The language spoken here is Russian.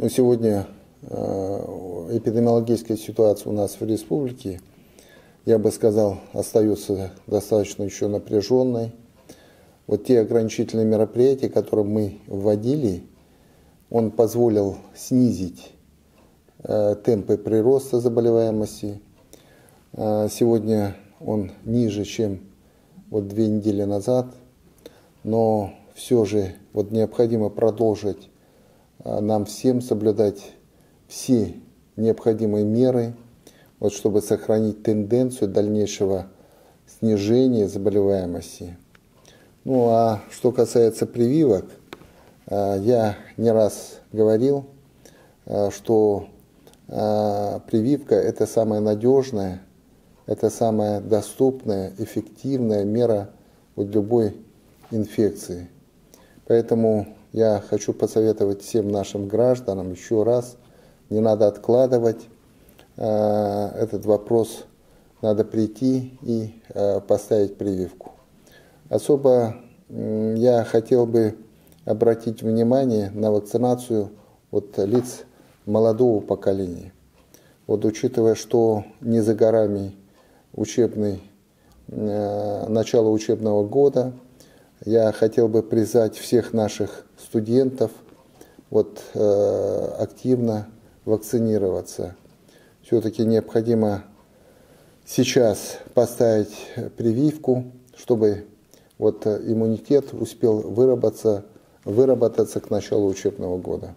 Но сегодня э, эпидемиологическая ситуация у нас в республике, я бы сказал, остается достаточно еще напряженной. Вот те ограничительные мероприятия, которые мы вводили, он позволил снизить э, темпы прироста заболеваемости. Э, сегодня он ниже, чем вот две недели назад, но все же вот необходимо продолжить нам всем соблюдать все необходимые меры, вот чтобы сохранить тенденцию дальнейшего снижения заболеваемости. Ну а что касается прививок, я не раз говорил, что прививка – это самая надежная, это самая доступная, эффективная мера от любой инфекции. Поэтому я хочу посоветовать всем нашим гражданам еще раз, не надо откладывать этот вопрос, надо прийти и поставить прививку. Особо я хотел бы обратить внимание на вакцинацию от лиц молодого поколения. Вот учитывая, что не за горами учебный, э, начало учебного года, я хотел бы призвать всех наших студентов вот, э, активно вакцинироваться. Все-таки необходимо сейчас поставить прививку, чтобы вот иммунитет успел выработаться, выработаться к началу учебного года.